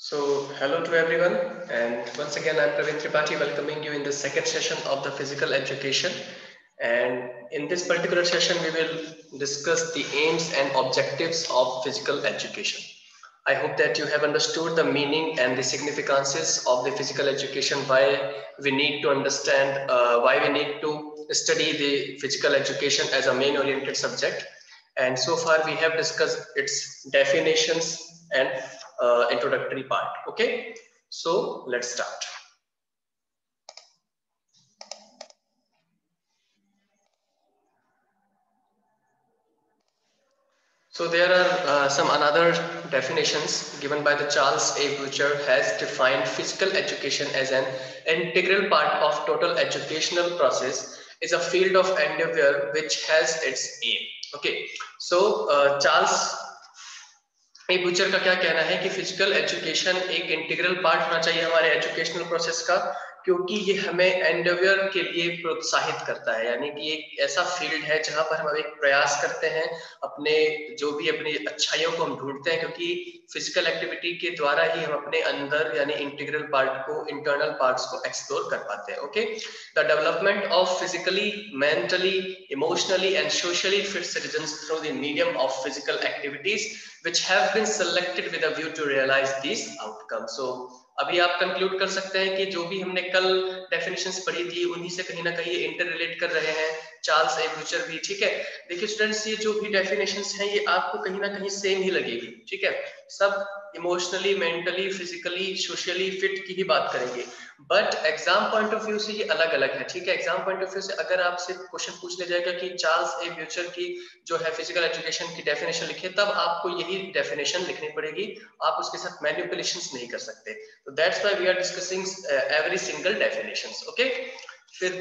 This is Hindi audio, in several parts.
So, hello to everyone, and once again, I'm Praveen Tripathi welcoming you in the second session of the physical education. And in this particular session, we will discuss the aims and objectives of physical education. I hope that you have understood the meaning and the significances of the physical education, why we need to understand, uh, why we need to study the physical education as a main oriented subject. And so far we have discussed its definitions and uh, introductory part. Okay, so let's start. So there are uh, some another definitions given by the Charles A. Butcher has defined physical education as an integral part of total educational process is a field of endeavor which has its aim. Okay, so uh, Charles Bucher का क्या कहना है कि फ़िज़िकल एजुकेशन एक इंटीग्रल पार्ट होना चाहिए हमारे एजुकेशनल प्रोसेस का, क्योंकि ये हमें एंडोवियर के लिए प्रोत्साहित करता है। यानी कि एक ऐसा फ़ील्ड है जहाँ पर हम एक प्रयास करते हैं, अपने जो भी अपनी अच्छाइयों को हम ढूंढते हैं, क्योंकि फ़िज़िकल एक्टिविटी के द्वारा ही हम अपने अंदर यानी इंटीग्रल पार्ट को इंटरनल पार्ट्स को एक्सप्लोर कर पाते हैं okay the development of physically mentally emotionally and socially fit citizen through the medium of physical activities which have been selected with a view to realize these outcomes. So, अभी आप कंक्लूड कर सकते हैं कि जो भी हमने कल डेफिनेशंस पढ़ी थी, उन्हीं से कहीं ना कहीं इंटर रिलेट कर रहे हैं। चार्ल्स ए फ्यूचर भी, ठीक है? देखिए स्टूडेंट्स ये जो भी डेफिनेशंस हैं, ये आपको कहीं ना कहीं सेम ही लगेगी, ठीक है? सब emotionally mentally physically socially fit की ही बात करेंगे। But exam point of view से ये अलग अलग है, ठीक है? एग्ज़ाम पॉइंट ऑफ़ व्यू से अगर आपसे क्वेश्चन पूछ लिया जाएगा कि चार्ल्स ए फ्यूचर की जो है फ़िज़िकल एजुकेशन की डेफिनेशन लिखे तब आपको यही डेफिनेशन लिखनी पड़ेगी। आप उसके साथ मैन्युपुलेशन नहीं कर सकते। तो that's why we are discussing every single definition okay फिर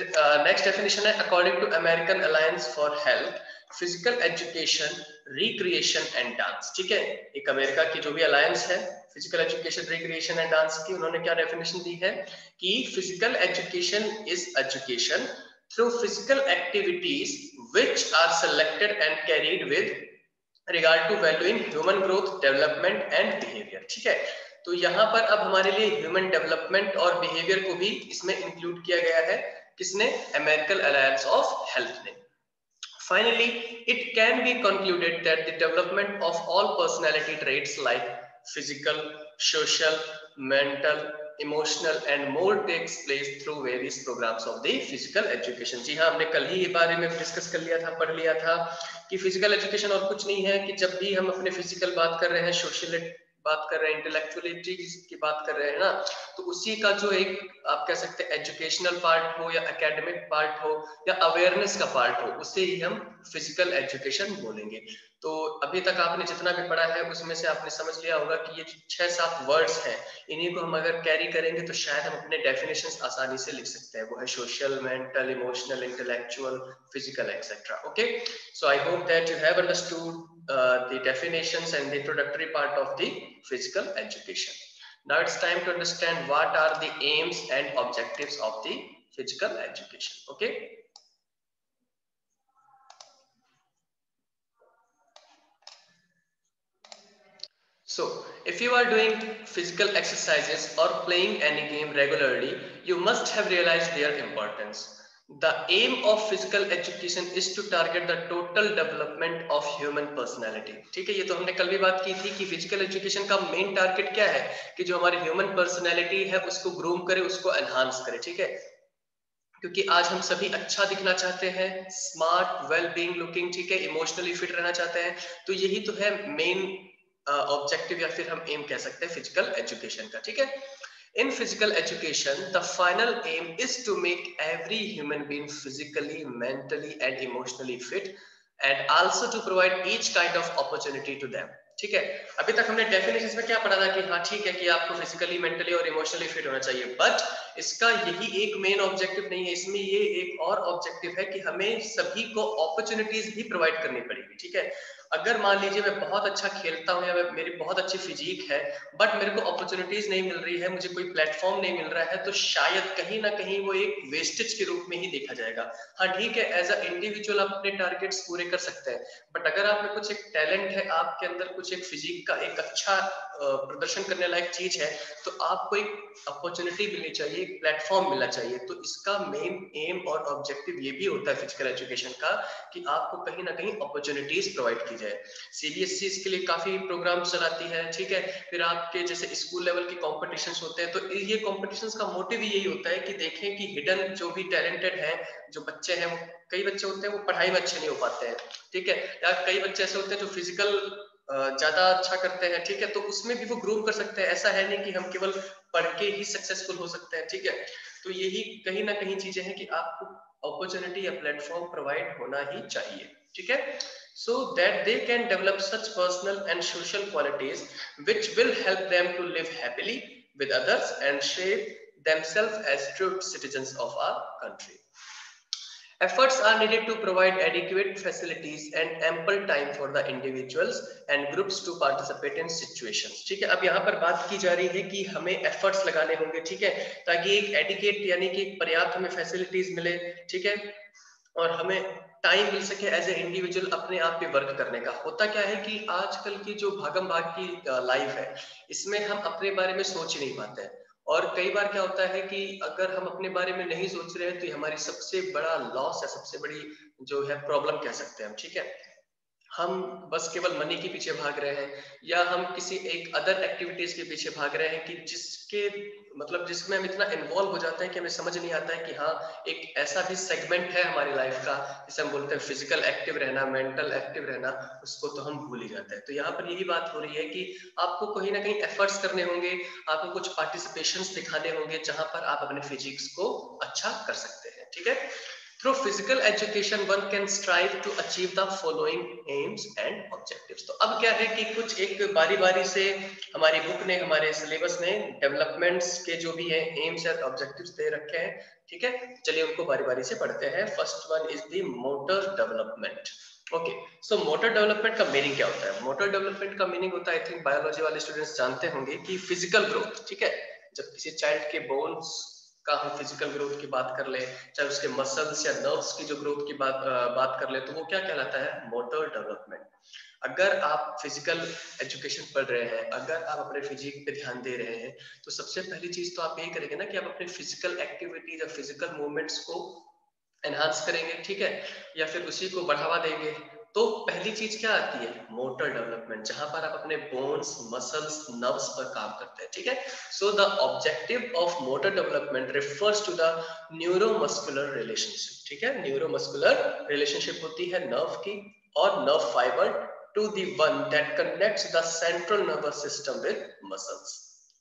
नेक्स्ट डेफिनेशन है according to American alliance for health physical education recreation and dance ठीक है? एक अमेरिका की जो भी अलायंस है physical education recreation and dance की, उन्होंने क्या डेफिनेशन दी है? कि physical education is education through physical activities which are selected and carried with regard to value in human growth development and behaviour ठीक है? तो यहाँ पर अब हमारे लिए ह्यूमन डेवलपमेंट और बिहेवियर को भी इसमें इंक्लूड किया गया है। किसने? अमेरिकन अलायंस ऑफ़ हेल्थ ने। Finally, it can be concluded that the development of all personality traits like physical, social, mental, emotional and more takes place through various programmes of the physical education जी हाँ हमने कल ही ये बारे में डिस्कस कर लिया था पढ़ लिया था कि फ़िज़िकल एजुकेशन और कुछ नहीं है कि जब भी हम अपने फ़िज़िकल बात कर रहे हैं सोशल बात कर रहे हैं इंटेलेक्चुअलिटी की बात कर रहे हैं ना तो उसी का जो एक, आप कह सकते हैं एजुकेशनल पार्ट हो या एकेडमिक पार्ट हो या अवेयरनेस का पार्ट हो, उसे ही हम फ़िज़िकल एजुकेशन बोलेंगे। तो अभी तक आपने जितना भी पढ़ा है, उसमें से आपने समझ लिया होगा कि ये छह सात वर्ड्स हैं, इन्हीं को हम अगर कैरी करेंगे तो शायद हम अपने डेफिनेशंस आसानी से लिख सकते हैं। वो है social mental emotional intellectual physical etcetera okay so I hope that you have understood Uh, the definitions and the introductory part of the physical education now it's time to understand what are the aims and objectives of the physical education okay So, if you are doing physical exercises or playing any game regularly, you must have realized their importance. The aim of physical education is to target the total development of human personality. ठीक है ये तो हमने कल भी बात की थी कि फ़िज़िकल एजुकेशन का मेन टारगेट क्या है? कि जो हमारी ह्यूमन पर्सनैलिटी है उसको ग्रूम करे उसको एनहांस करे ठीक है? क्योंकि आज हम सभी अच्छा दिखना चाहते हैं स्मार्ट वेल बींग लुकिंग ठीक है? इमोशनली फिट रहना चाहते हैं तो यही तो है मेन ऑब्जेक्टिव uh, या फिर हम एम कह सकते हैं फ़िज़िकल एजुकेशन का ठीक है? In physical education, the final aim is to make every human being physically, mentally, and emotionally fit, and also to provide each kind of opportunity to them. ठीक है अभी तक हमने डेफिनेशन में क्या पढ़ा था कि हाँ ठीक है कि आपको फिजिकली मेंटली और इमोशनली फिट होना चाहिए बट इसका यही एक मेन ऑब्जेक्टिव नहीं है इसमें ये एक और ऑब्जेक्टिव है कि हमें सभी को अपॉर्चुनिटीज़ भी प्रोवाइड करनी पड़ेगी ठीक है अगर मान लीजिए मैं बहुत अच्छा खेलता हूँ या मेरी बहुत अच्छी फिजिक है बट मेरे को अपॉर्चुनिटीज़ नहीं मिल रही है, मुझे कोई प्लेटफॉर्म नहीं मिल रहा है तो शायद कहीं ना कहीं वो एक वेस्टेज के रूप में ही देखा जाएगा। हाँ ठीक है एज अ इंडिविजुअल आप अपने टारगेट्स पूरे कर सकते हैं बट अगर आप में कुछ एक टैलेंट है, आपके अंदर कुछ एक फिजिक का एक अच्छा प्रदर्शन करने लायक चीज़ है तो आपको एक अपॉर्चुनिटी मिलनी चाहिए, एक प्लेटफॉर्म मिलना चाहिए। तो इसका मेन एम और ऑब्जेक्टिव ये भी होता है फ़िज़िकल एजुकेशन का, कि आपको कहीं ना कहीं अपॉर्चुनिटीज़ प्रोवाइड की जाए सीबीएसई इसके लिए काफ़ी प्रोग्राम चलाती है, ठीक है? फिर आपके जैसे स्कूल लेवल के कॉम्पिटिशन होते हैं तो ये कॉम्पिटिशन का मोटिव यही होता है कि देखें कि हिडन जो भी टैलेंटेड है, जो बच्चे हैं, वो कई बच्चे होते हैं, वो पढ़ाई में अच्छे नहीं हो पाते हैं, ठीक है? या कई बच्चे ऐसे होते हैं जो फ़िज़िकल ज़्यादा अच्छा करते हैं, ठीक है? तो उसमें भी वो ग्रूम कर सकते हैं। ऐसा है नहीं कि हम केवल पढ़ के ही सक्सेसफुल हो सकते हैं, ठीक है? तो यही कहीं ना कहीं चीज़ें हैं कि आपको अपॉर्चुनिटी या प्लेटफॉर्म प्रोवाइड होना ही चाहिए, ठीक है? So that they can develop such personal and social qualities which will help them to live happily with others and shape themselves as true citizens of our country Efforts are needed to provide adequate facilities and ample time for the individuals and groups to participate in situations. ठीक है अब यहाँ पर बात की जा रही है कि हमें efforts लगाने होंगे ठीक है ताकि एक एडिकेट यानी कि पर्याप्त हमें फैसिलिटीज़ मिले ठीक है और हमें टाइम मिल सके एज ए इंडिविजुअल अपने आप पे वर्क करने का। होता क्या है कि आजकल की जो भागम भाग की लाइफ है, इसमें हम अपने बारे में सोच नहीं पाते हैं। और कई बार क्या होता है कि अगर हम अपने बारे में नहीं सोच रहे हैं तो हमारी सबसे बड़ा लॉस है सबसे बड़ी जो है प्रॉब्लम कह सकते हैं हम, ठीक है? हम बस केवल मनी के पीछे भाग रहे हैं, या हम किसी एक अदर एक्टिविटीज़ के पीछे भाग रहे हैं कि जिसके मतलब जिसमें हम इतना इन्वॉल्व हो जाते हैं कि हमें समझ नहीं आता है कि हाँ एक ऐसा भी सेगमेंट है हमारी लाइफ का, जिसे हम बोलते हैं फ़िज़िकल एक्टिव रहना मेंटल एक्टिव रहना, उसको तो हम भूल ही जाते हैं। तो यहाँ पर यही बात हो रही है कि आपको कहीं ना कहीं एफर्ट्स करने होंगे, आपको कुछ पार्टिसिपेशन दिखाने होंगे, जहाँ पर आप अपने फिजिक्स को अच्छा कर सकते हैं, ठीक है? Through physical education, one can strive to achieve the following aims and objectives. तो अब क्या है कि कुछ एक बारी बारी से हमारी बुक ने हमारे सिलेबस ने डेवलपमेंट्स के जो भी है एम्स और ऑब्जेक्टिव्स दे रखे हैं ठीक है? चलिए उनको बारी बारी से पढ़ते हैं। First one is the motor development okay so motor development का मीनिंग क्या होता है? मोटर डेवलपमेंट का मीनिंग होता है आई थिंक बायोलॉजी वाले स्टूडेंट्स जानते होंगे कि फ़िज़िकल ग्रोथ ठीक है? जब किसी चाइल्ड के बोन्स का हम फ़िज़िकल ग्रोथ की बात कर ले, चाहे उसके मसल्स या नर्व्स की जो ग्रोथ की बात बात कर ले तो वो क्या कहलाता है? मोटर डेवलपमेंट अगर आप फ़िज़िकल एजुकेशन पढ़ रहे हैं, अगर आप अपने फिजिक पे ध्यान दे रहे हैं तो सबसे पहली चीज़ तो आप यही करेंगे ना कि आप अपने फ़िज़िकल एक्टिविटीज़ या फ़िज़िकल मूवमेंट्स को एनहांस करेंगे, ठीक है? या फिर उसी को बढ़ावा देंगे। तो पहली चीज़ क्या आती है? मोटर डेवलपमेंट जहाँ पर आप अपने बोन्स मसल्स नर्व्स पर काम करते हैं, ठीक है? So the objective of motor development refers to the neuromuscular relationship ठीक है? न्यूरोमस्कुलर रिलेशनशिप होती है नर्व की और nerve fibre to the one that connects the central nervous system with muscles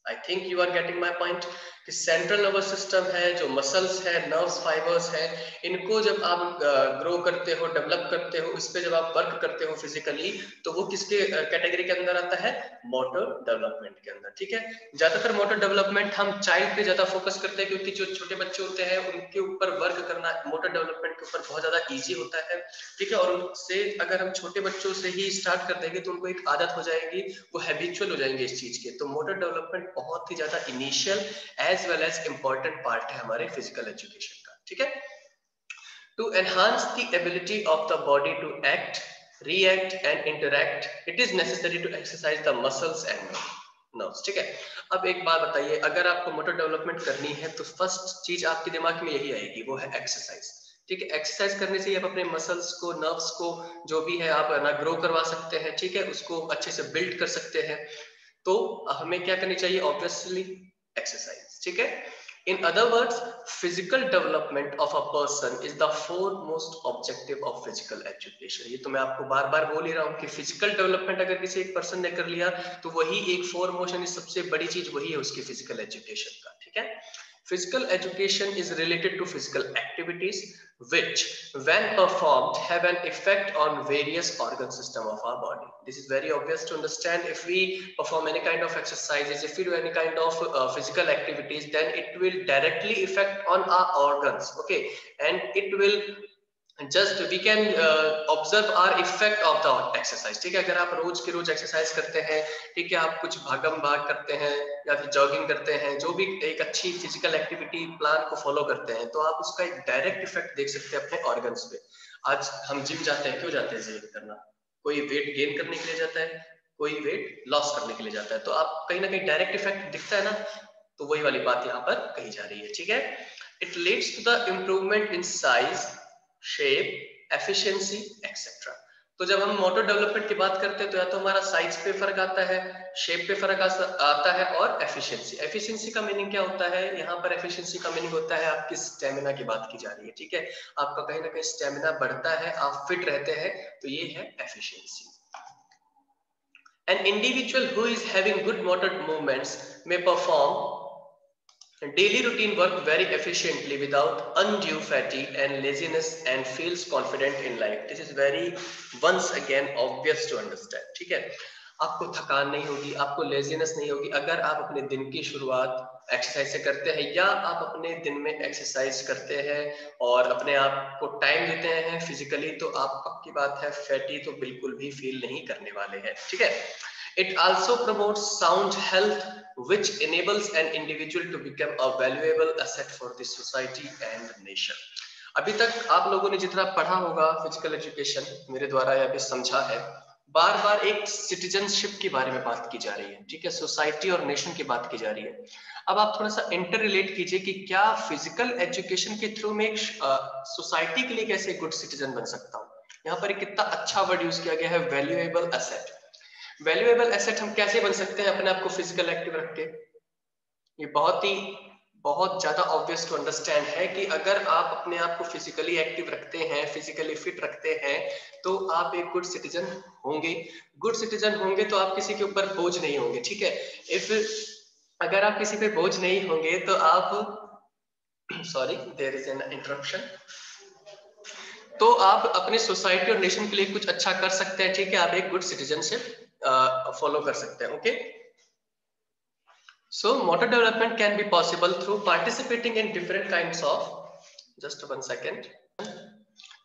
I think you are getting my point कि सेंट्रल नर्वस सिस्टम है, जो मसल्स है नर्व्स फाइबर्स है, इनको जब आप ग्रो करते हो डेवलप करते हो, इस पर जब आप वर्क करते हो फिजिकली तो वो किसके कैटेगरी के अंदर आता है? मोटर डेवलपमेंट के अंदर, ठीक है? ज़्यादातर मोटर डेवलपमेंट हम चाइल्ड पे ज़्यादा फोकस करते हैं, क्योंकि जो छोटे बच्चे होते हैं, उनके ऊपर वर्क करना मोटर डेवलपमेंट के ऊपर बहुत ज़्यादा ईजी होता है, ठीक है? और उनसे अगर हम छोटे बच्चों से ही स्टार्ट कर देंगे तो उनको एक आदत हो जाएगी, वो हैबिचुअल हो जाएँगे इस चीज़ के तो मोटर डेवलपमेंट बहुत ही ज़्यादा initial age as well as important part है हमारे फ़िज़िकल एजुकेशन का, ठीक है? To enhance the ability of the body to act react and interact, it is necessary to exercise the muscles and nerves, ठीक है? अब एक बात बताइए, अगर आपको मोटर डेवलपमेंट करनी है तो फ़र्स्ट चीज़ आपके दिमाग में यही आएगी, वो है एक्सरसाइज ठीक है? एक्सरसाइज करने से आप अपने मसल्स को नर्व्स को, जो भी है, आप ना ग्रो करवा सकते हैं, ठीक है? उसको अच्छे से बिल्ड कर सकते हैं। तो हमें क्या करनी चाहिए? ऑब्वियसली एक्सरसाइज ठीक है? In other words physical development of a person is the foremost objective of physical education ये तो मैं आपको बार बार बोल ही रहा हूँ कि फ़िज़िकल डेवलपमेंट अगर किसी एक पर्सन ने कर लिया तो वही एक फोर मोशन सबसे बड़ी चीज़ वही है उसकी फ़िज़िकल एजुकेशन का, ठीक है? Physical education is related to physical activities which, when performed, have an effect on various organ system of our body. This is very obvious to understand. If we perform any kind of exercises, if we do any kind of uh, physical activities, then it will directly affect on our organs. Okay, and it will just we can observe our effect of the exercise ठीक है, अगर आप रोज के रोज एक्सरसाइज करते हैं, ठीक है, आप कुछ भागम भाग करते हैं या फिर जॉगिंग करते हैं, जो भी एक अच्छी फ़िज़िकल एक्टिविटी प्लान को फॉलो करते हैं तो आप उसका एक डायरेक्ट इफ़ेक्ट देख सकते हैं अपने ऑर्गन्स पे। आज हम जिम जाते हैं, क्यों जाते हैं जिम करना? कोई वेट गेन करने के लिए जाता है, कोई वेट लॉस करने के लिए जाता है तो आप कहीं ना कहीं डायरेक्ट इफ़ेक्ट दिखता है ना तो वही वाली बात यहाँ पर कही जा रही है, ठीक है? It leads to the improvement in size shape efficiency etcetera तो जब हम मोटर डेवलपमेंट की बात करते हैं तो या तो हमारा साइज़ पे फ़र्क आता है शेप पे फ़र्क आता है और एफिशिएंसी एफिशिएंसी का मीनिंग क्या होता है? यहाँ पर एफिशिएंसी का मीनिंग होता है आपकी स्टेमिना की बात की जा रही है, ठीक है? आपका कहीं ना कहीं स्टेमिना बढ़ता है, आप फिट रहते हैं तो ये है efficiency An individual who is having good motor movements may perform daily routine work very efficiently without undue fatigue and laziness and feels confident in life this is very once again obvious to understand ठीक है आपको थकान नहीं होगी आपको लेजीनेस नहीं होगी अगर आप अपने दिन की शुरुआत एक्सरसाइज से करते हैं या आप अपने दिन में एक्सरसाइज करते हैं और अपने आप को टाइम देते हैं फिजिकली तो आप पक्की बात है फैटी तो बिल्कुल भी फील नहीं करने वाले हैं ठीक है it also promote sound health which enables an individual to become a valuable asset for the society and nation. अभी तक आप लोगों ने जितना पढ़ा होगा फ़िज़िकल एजुकेशन मेरे द्वारा या भी समझा है। बार बार एक सिटीजनशिप के बारे में बात की जा रही है, ठीक है? सोसाइटी और नेशन की बात की जा रही है। अब आप थोड़ा सा इंटर रिलेट कीजिए कि क्या फ़िज़िकल एजुकेशन के थ्रू में एक सोसाइटी के लिए कैसे गुड सिटीजन बन सकता हूँ? यहाँ पर कितना अच्छा वर्ड यूज़ किया गया है वैल्यूएबल एसेट वैल्यूएबल एसेट हम कैसे बन सकते हैं अपने आप को फ़िज़िकल एक्टिव रख के? ये बहुत ही, बहुत ज़्यादा ऑब्वियस टू अंडरस्टैंड है कि अगर आप अपने आप को फिजिकली एक्टिव रखते हैं फिजिकली फिट रखते हैं तो आप एक गुड सिटीजन होंगे। गुड सिटीजन होंगे तो आप किसी के ऊपर बोझ नहीं होंगे, ठीक है? इफ़ अगर आप किसी पे बोझ नहीं होंगे तो आप sorry there is an interruption तो आप अपने सोसाइटी और नेशन के लिए कुछ अच्छा कर सकते हैं, ठीक है? आप एक गुड सिटीजनशिप फॉलो कर सकते हैं okay so, motor development can be possible through participating in different kinds of, just one second.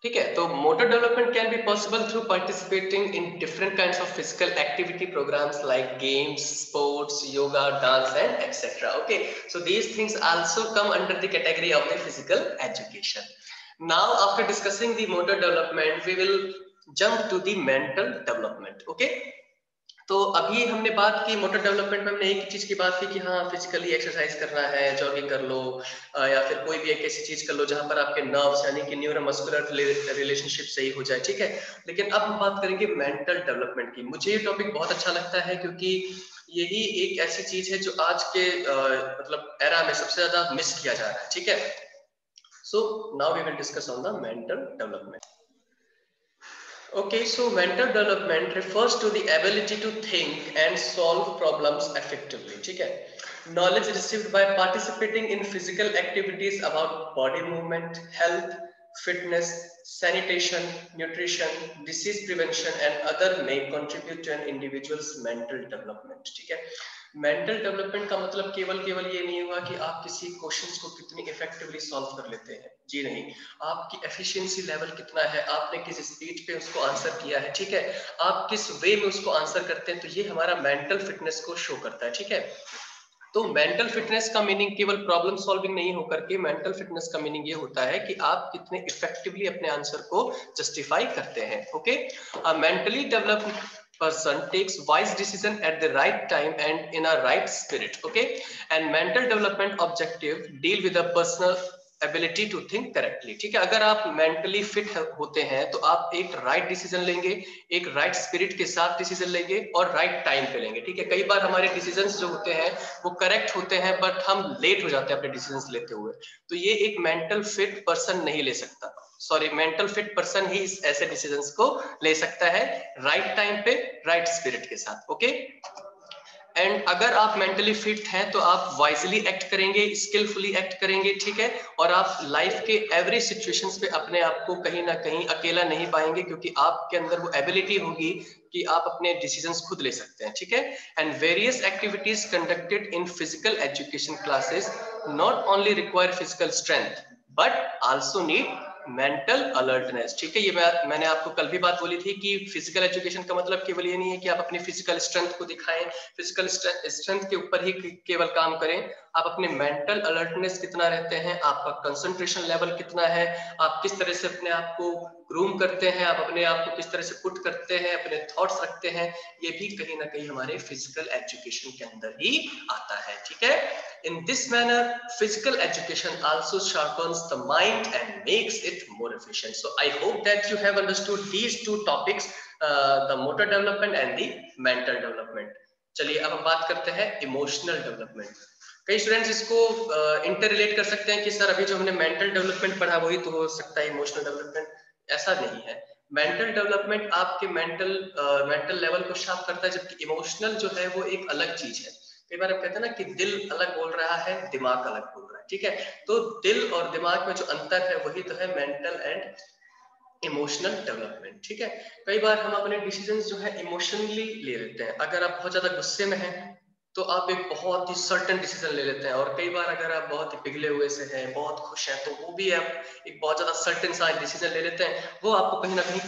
ठीक है तो motor development can be possible through participating in different kinds of physical activity programmes like games sports yoga dance and etcetera okay so these things also come under the category of the physical education now after discussing the motor development we will jump to the mental development okay तो अभी हमने बात की मोटर डेवलपमेंट में हमने एक चीज़ की बात की कि हाँ फिजिकली एक्सरसाइज करना है जॉगिंग कर लो या फिर कोई भी एक ऐसी चीज़ कर लो जहाँ पर आपके नर्व्स यानी कि न्यूरोमस्कुलर रिलेशनशिप सही हो जाए ठीक है? लेकिन अब हम बात करेंगे मेंटल डेवलपमेंट की। मुझे ये टॉपिक बहुत अच्छा लगता है क्योंकि यही एक ऐसी चीज़ है जो आज के आ, मतलब एरा में सबसे ज़्यादा मिस किया जा रहा है ठीक है? So now we will discuss on the mental development Okay, so mental development refers to the ability to think and solve problems effectively. ठीक है knowledge received by participating in physical activities about body movement, health, fitness, sanitation, nutrition, disease prevention, and other may contribute to an individual's mental development. ठीक है Mental development का मतलब केवल केवल ये नहीं हुआ कि आप किसी क्वेश्चंस को कितनी इफेक्टिवली सॉल्व कर लेते हैं। जी नहीं। आपकी एफिशिएंसी लेवल कितना है? आपने किस स्पीड पे उसको आंसर किया है? ठीक है? आप किस वे में उसको आंसर करते हैं? तो ये हमारा मेंटल फिटनेस को शो करता है। ठीक है? तो मेंटल फिटनेस का मीनिंग केवल प्रॉब्लम सॉल्विंग नहीं होकर के मेंटल फिटनेस का मीनिंग ये होता है कि आप कितने इफेक्टिवली अपने आंसर को जस्टिफाई करते हैं। Okay mentally develop person takes wise decision at the right time and in a right spirit, okay? And mental development objective deal with a personal ability to think correctly ठीक है? अगर आप मेंटली फिट होते हैं तो आप एक राइट right डिसीज़न लेंगे, एक राइट right स्पिरिट के साथ डिसीज़न लेंगे और राइट right टाइम पे लेंगे, ठीक है? कई बार हमारे डिसीज़न जो होते हैं, वो करेक्ट होते हैं बट हम लेट हो जाते हैं अपने डिसीज़न लेते हुए। तो ये एक मेंटल फिट पर्सन नहीं ले सकता। सॉरी मेंटल फिट पर्सन ही इस ऐसे डिसीजंस को ले सकता है राइट right टाइम पे राइट right स्पिरिट के साथ ओके एंड अगर आप मेंटली फिट हैं तो आप वाइजली एक्ट करेंगे स्किलफुली एक्ट करेंगे, ठीक है? और आप लाइफ के एवरी सिचुएशंस पे अपने आप को कहीं ना कहीं अकेला नहीं पाएँगे, क्योंकि आपके अंदर वो एबिलिटी होगी कि आप अपने डिसीजंस खुद ले सकते हैं, ठीक है? And various activities conducted in physical education classes not only require physical strength but also need mental alertness ठीक है? ये मैं, मैंने आपको कल भी बात बोली थी कि फ़िज़िकल एजुकेशन का मतलब केवल ये नहीं है कि आप अपनी फ़िज़िकल स्ट्रेंथ को दिखाएँ फ़िज़िकल स्ट्रेंथ के ऊपर ही केवल काम करें। आप अपने मेंटल अलर्टनेस कितना रहते हैं, आपका कंसंट्रेशन लेवल कितना है, आप किस तरह से अपने आप को ग्रूम करते हैं, आप अपने आप को किस तरह से पुट करते हैं, अपने थॉट्स रखते हैं, ये भी कहीं ना कहीं हमारे फ़िज़िकल एजुकेशन के अंदर ही आता है, ठीक है? In this manner physical education also sharpens the mind and makes it more efficient so I hope that you have understood these two topics the motor development and mental development चलिए, अब हम बात करते हैं इमोशनल डेवलपमेंट कई स्टूडेंट्स इसको इंटर रिलेट कर सकते हैं कि, सर, अभी जो हमने मेंटल डेवलपमेंट पढ़ा, वही तो हो सकता है इमोशनल डेवलपमेंट ऐसा नहीं है। मेंटल डेवलपमेंट आपके मेंटल मेंटल लेवल को शार्प करता है, जबकि इमोशनल जो है, वो एक अलग चीज़ है। कई बार आप कहते हैं ना कि दिल अलग बोल रहा है, दिमाग अलग बोल रहा है, ठीक है? तो दिल और दिमाग में जो अंतर है, वही तो है मेंटल एंड इमोशनल डेवलपमेंट ठीक है? कई बार हम अपने डिसीज़न जो है इमोशनली ले लेते हैं। अगर आप बहुत ज़्यादा गुस्से में हैं तो आप एक बहुत ही सर्टन डिसीज़न ले लेते हैं। और कई बार अगर आप बहुत ही पिघले हुए से हैं, बहुत खुश हैं तो वो भी आप एक बहुत ज़्यादा सर्टन सा डिसीज़न ले लेते हैं। वो आपको कहीं ना कहीं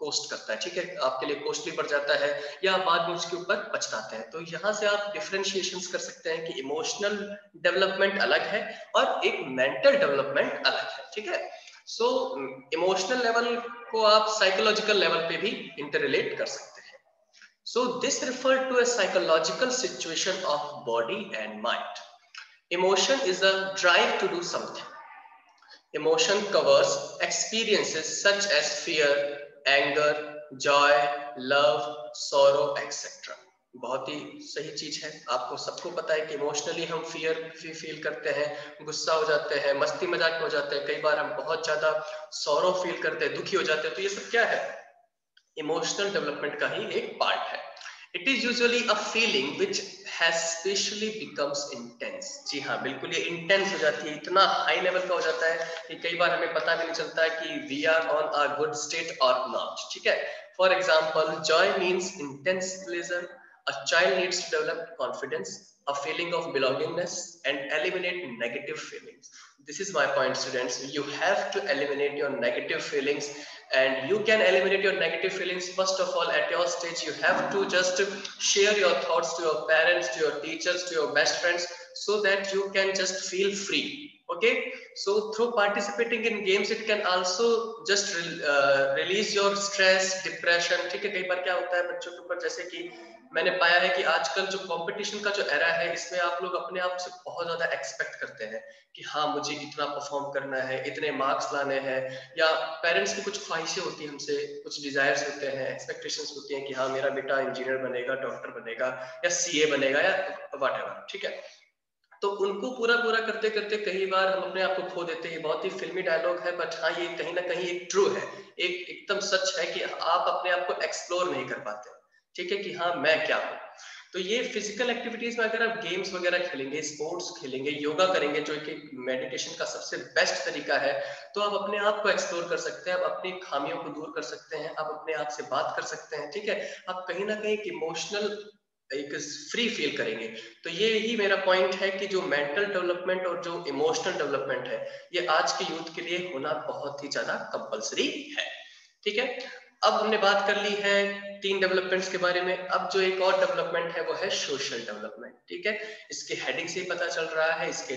कोस्ट करता है, ठीक है? आपके लिए कॉस्टली पड़ जाता है या बाद में उसके ऊपर पछताते हैं। तो यहाँ से आप डिफ्रेंशिएशन कर सकते हैं कि इमोशनल डेवलपमेंट अलग है और एक मेंटल डेवलपमेंट अलग है, ठीक है? सो इमोशनल लेवल को आप साइकोलॉजिकल लेवल पे भी इंटर रिलेट कर सकते हैं। So this referred to a psychological situation of body and mind. Emotion is a drive to do something. Emotion covers experiences such as fear, anger, joy, love, sorrow, etc. बहुत ही सही चीज़ है आपको सबको पता है कि इमोशनली हम फियर भी फील करते हैं गुस्सा हो जाते हैं मस्ती मज़ाक हो जाते हैं कई बार हम बहुत ज़्यादा सौरव फील करते हैं दुखी हो जाते हैं तो ये सब क्या है इमोशनल डेवलपमेंट का ही एक पार्ट है. It is usually a feeling which has specially becomes intense जी हाँ बिल्कुल ये इंटेंस हो जाती है, इतना हाई लेवल का हो जाता है कि कई बार हमें पता भी नहीं चलता कि we are on a good state और नॉट ठीक है? For example joy means intense pleasure a child needs to develop confidence a feeling of belongingness, and eliminate negative feelings. this is my point students you have to eliminate your negative feelings and you can eliminate your negative feelings first of all at your stage you have to just share your thoughts to your parents to your teachers to your best friends so that you can just feel free okay so through participating in games it can also just re uh, release your stress depression ठीक है कई बार क्या होता है बच्चों के ऊपर जैसे कि मैंने पाया है कि आजकल जो कंपटीशन का जो एरा है, इसमें आप लोग अपने आप से बहुत ज़्यादा एक्सपेक्ट करते हैं कि हाँ मुझे इतना परफॉर्म करना है, इतने मार्क्स लाने हैं। या पेरेंट्स की कुछ ख्वाहिशें होती हैं हमसे, कुछ डिजायर्स होते हैं एक्सपेक्टेशंस होती हैं कि हाँ मेरा बेटा इंजीनियर बनेगा डॉक्टर बनेगा, या सीए बनेगा, या वट ठीक है? तो उनको पूरा पूरा करते करते कई बार हम अपने आप को खो देते हैं। बहुत ही फिल्मी डायलॉग है बट हाँ ये कहीं ना कहीं एक ट्रू है। एक एकदम सच है कि आप अपने आप को एक्सप्लोर नहीं कर पाते। ठीक है कि हाँ मैं क्या हूँ? तो ये फ़िज़िकल एक्टिविटीज़ में अगर आप गेम्स वगैरह खेलेंगे स्पोर्ट्स खेलेंगे योगा करेंगे, जो कि मेडिटेशन का सबसे बेस्ट तरीका है तो आप अपने आप को एक्सप्लोर कर सकते हैं, आप अपनी खामियों को दूर कर सकते हैं, आप अपने आप से बात कर सकते हैं, ठीक है? आप कहीं ना कहीं इमोशनल एक फ्री फील करेंगे। तो ये ही मेरा पॉइंट है कि जो मेंटल डेवलपमेंट और जो इमोशनल डेवलपमेंट है, ये आज के यूथ के लिए होना बहुत ही ज़्यादा कंपलसरी है, ठीक है? अब हमने बात कर ली है तीन डेवलपमेंट्स के बारे में। अब जो एक और डेवलपमेंट है, वो है सोशल डेवलपमेंट ठीक है? इसके हेडिंग से पता चल रहा है, इसके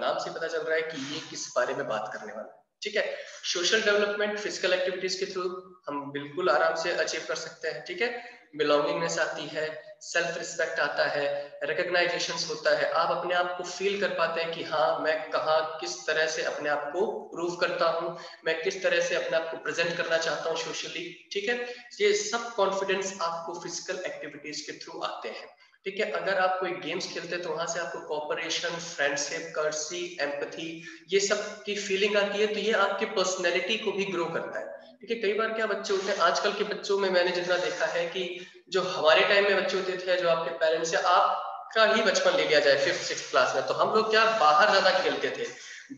नाम से पता चल रहा है कि ये किस बारे में बात करने वाला है, ठीक है? सोशल डेवलपमेंट फ़िज़िकल एक्टिविटीज़ के थ्रू हम बिल्कुल आराम से अचीव कर सकते हैं, ठीक है? बिलोंगिंगनेस आती है सेल्फ रिस्पेक्ट आता है रिकग्नाइजेशन होता है। आप अपने आप को फील कर पाते हैं कि हाँ मैं कहा, किस तरह से अपने आप को प्रूव करता हूँ, मैं किस तरह से अपने आप को प्रेजेंट करना चाहता हूँ सोशली ठीक है? ये सब कॉन्फिडेंस आपको फ़िज़िकल एक्टिविटीज़ के थ्रू आते हैं, ठीक है? अगर आप कोई गेम्स खेलते हैं तो वहाँ से आपको कॉपरेशन फ्रेंडशिप कर्सी एम्पथी ये सब की फीलिंग आती है तो ये आपकी पर्सनैलिटी को भी ग्रो करता है। है कई बार क्या बच्चे होते हैं, आजकल के बच्चों में मैंने जितना देखा है कि जो हमारे टाइम में बच्चे होते थे, जो आपके पेरेंट्स या आपका ही बचपन ले लिया जाए फिफ्थ सिक्स क्लास में तो हम लोग क्या बाहर ज़्यादा खेलते थे?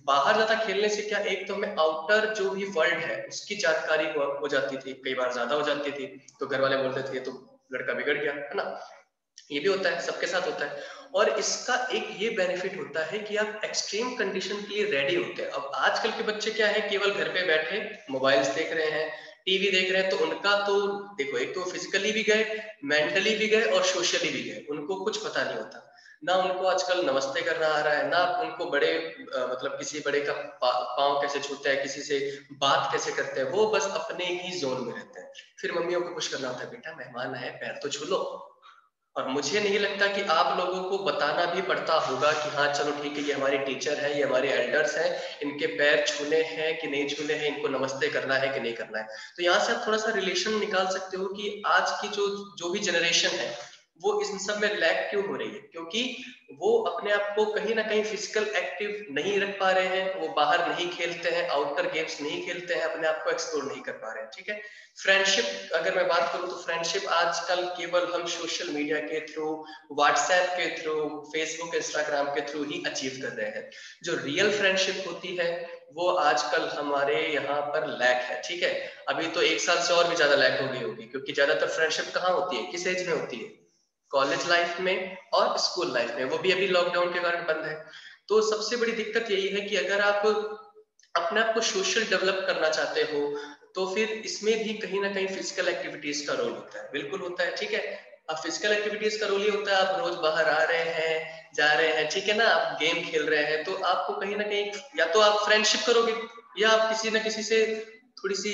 बाहर ज़्यादा खेलने से क्या एक तो हमें आउटर जो भी वर्ल्ड है, उसकी जानकारी हो जाती थी, कई बार ज़्यादा हो जाती थी तो घर वाले बोलते थे तो लड़का बिगड़ गया, है ना? ये भी होता है, सबके साथ होता है। और इसका एक ये बेनिफिट होता है कि आप एक्सट्रीम कंडीशन के लिए रेडी होते हैं। अब आजकल के बच्चे क्या है केवल घर पे बैठे मोबाइल्स देख रहे हैं टीवी देख रहे हैं तो उनका तो देखो एक तो फिजिकली भी गए मेंटली भी गए और सोशली भी गए उनको कुछ पता नहीं होता। ना उनको आजकल नमस्ते करना आ रहा है ना उनको बड़े आ, मतलब किसी बड़े का पा, पाँव कैसे छूता है किसी से बात कैसे करते हैं वो बस अपने ही जोन में रहते हैं। फिर मम्मियों को कुछ करना होता है बेटा मेहमान आए पैर तो छू लो। और मुझे नहीं लगता कि आप लोगों को बताना भी पड़ता होगा कि हाँ चलो ठीक है, ये हमारे टीचर है, ये हमारे एल्डर्स हैं, इनके पैर छूने हैं कि नहीं छूने हैं, इनको नमस्ते करना है कि नहीं करना है। तो यहाँ से आप थोड़ा सा रिलेशन निकाल सकते हो कि आज की जो जो भी जनरेशन है वो इन सब में लैक क्यों हो रही है? क्योंकि वो अपने आप को कहीं ना कहीं फ़िज़िकल एक्टिव नहीं रख पा रहे हैं, वो बाहर नहीं खेलते हैं आउटडोर गेम्स नहीं खेलते हैं, अपने आप को एक्सप्लोर नहीं कर पा रहे हैं, ठीक है? फ्रेंडशिप अगर मैं बात करूँ तो फ्रेंडशिप आजकल केवल हम सोशल मीडिया के थ्रू व्हाट्सएप के थ्रू फेसबुक इंस्टाग्राम के थ्रू ही अचीव कर रहे हैं। जो रियल फ्रेंडशिप होती है, वो आजकल हमारे यहाँ पर लैक है, ठीक है? अभी तो एक साल से और भी ज़्यादा लैक हो गई होगी, क्योंकि ज़्यादातर फ्रेंडशिप कहाँ होती है? किस एज में होती है? कॉलेज लाइफ में और स्कूल लाइफ में। वो भी अभी लॉकडाउन के कारण बंद है। तो सबसे बड़ी दिक्कत यही है कि अगर आप अपने आप को सोशल डेवलप करना चाहते हो तो फिर इसमें भी कहीं ना कहीं फ़िज़िकल एक्टिविटीज़ का रोल होता है। बिल्कुल होता है, ठीक है? अब फ़िज़िकल एक्टिविटीज़ का रोल ही होता है। आप रोज बाहर आ रहे हैं, जा रहे हैं, ठीक है ना? आप गेम खेल रहे हैं तो आपको कहीं ना कहीं या तो आप फ्रेंडशिप करोगे या आप किसी ना किसी से थोड़ी सी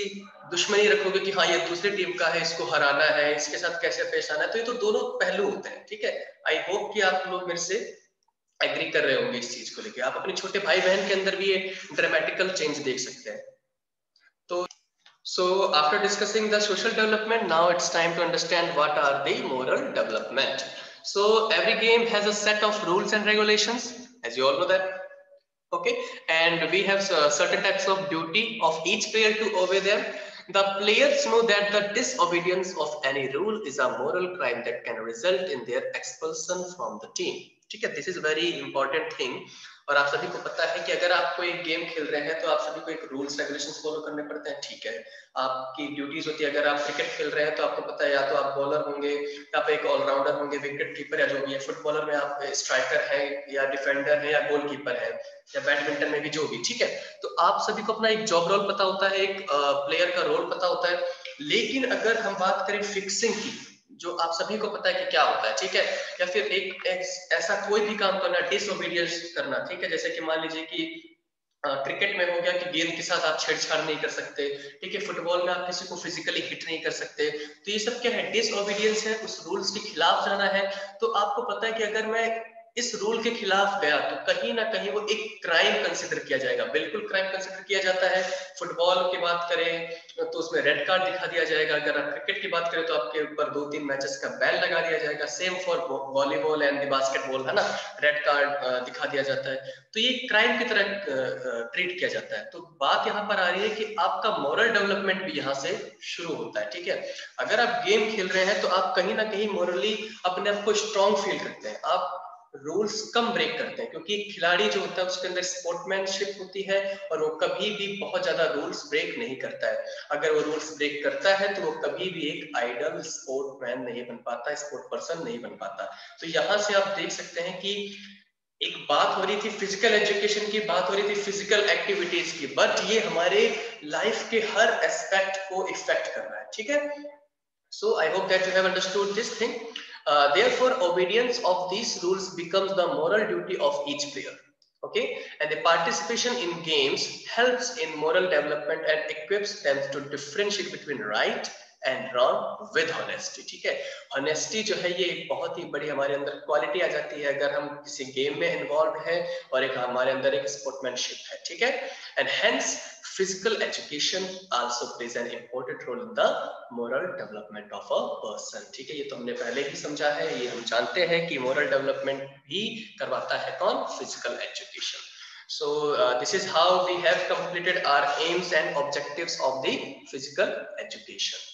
दुश्मनी रखोगे कि हाँ ये दूसरे टीम का है, इसको हराना है, इसके साथ कैसे पेश आना है? तो ये तो दोनों पहलू होते हैं, ठीक है? आई होप कि आप लोग मेरे से एग्री कर रहे होंगे इस चीज़ को लेकर आप अपने छोटे भाई बहन के अंदर भी ये ड्रामेटिकल चेंज देख सकते हैं। तो so after discussing the social development now it's time to understand what are the moral development so every game has set of rules and regulation as you all know that okay? And we have uh, certain types of duty of each player to obey them. The players know that the disobedience of any rule is a moral crime that can result in their expulsion from the team. okay this is a very important thing. और आप सभी को पता है कि अगर आप कोई गेम खेल रहे हैं तो आप सभी को एक रूल्स रेगुलेशन फॉलो करने पड़ते हैं। ठीक है? आपकी ड्यूटीज़ होती है, अगर आप क्रिकेट खेल रहे हैं तो आपको पता है, या तो आप बॉलर होंगे, या आप एक ऑलराउंडर होंगे विकेट कीपर या जो भी है। फुटबॉलर में आप स्ट्राइकर है, या डिफेंडर है, या गोल कीपर है, या बैडमिंटन में भी जो भी। ठीक है? तो आप सभी को अपना एक जॉब रोल पता होता है, एक प्लेयर का रोल पता होता है। लेकिन अगर हम बात करें फिक्सिंग की जो आप सभी को पता है कि क्या होता है ठीक है? या फिर एक, ऐसा कोई भी काम करना डिसोबीडियंस करना ठीक है? जैसे कि मान लीजिए कि क्रिकेट में हो गया कि गेंद के साथ आप छेड़छाड़ नहीं कर सकते ठीक है? फुटबॉल में आप किसी को फिजिकली हिट नहीं कर सकते तो ये सब क्या है? डिसओबीडियंस है उस रूल्स के खिलाफ जाना है। तो आपको पता है कि अगर मैं इस रूल के खिलाफ गया तो कहीं ना कहीं वो एक क्राइम कंसिडर किया जाएगा। बिल्कुल क्राइम कंसिडर किया जाता है। फुटबॉल की बात करें तो उसमें रेड कार्ड दिखा दिया जाएगा। अगर आप क्रिकेट की बात करें तो आपके ऊपर दो तीन मैचेस का बैन लगा दिया जाएगा। Same for volleyball and basketball है ना? रेड कार्ड दिखा दिया जाता है। तो ये क्राइम की तरह ट्रीट किया जाता है। तो बात यहाँ पर आ रही है कि आपका मॉरल डेवलपमेंट भी यहाँ से शुरू होता है, ठीक है? अगर आप गेम खेल रहे हैं तो आप कहीं ना कहीं मॉरली अपने आप को स्ट्रॉन्ग फील करते हैं। आप रूल्स कम ब्रेक करते हैं, क्योंकि खिलाड़ी जो होता है, उसके अंदर स्पोर्टमैनशिप होती है और वो कभी भी बहुत ज़्यादा रूल्स ब्रेक नहीं करता है। अगर वो रूल्स ब्रेक करता है तो वो कभी भी एक आइडल स्पोर्टमैन नहीं बन पाता स्पोर्ट पर्सन नहीं बन पाता। तो यहाँ से आप देख सकते हैं कि एक बात हो रही थी फ़िज़िकल एजुकेशन की, बात हो रही थी फ़िज़िकल एक्टिविटीज़ की बट ये हमारे लाइफ के हर एस्पेक्ट को इफ़ेक्ट कर रहा है, ठीक है? So I hope that you have understood this thing Uh, therefore, obedience of these rules becomes the moral duty of each player. Okay, and the participation in games helps in moral development and equips them to differentiate between right and wrong with honesty ठीक है ऑनेस्टी जो है ये एक बहुत ही बड़ी हमारे अंदर क्वालिटी आ जाती है अगर हम किसी गेम में इन्वॉल्व है और एक हमारे अंदर एक स्पोर्टमैनशिप है ठीक है and hence physical education also plays an important role in the moral development of a person ठीक है ये तो हमने पहले ही समझा है ये हम जानते हैं कि moral development भी करवाता है कौन physical education so uh, this is how we have completed our aims and objectives of the physical education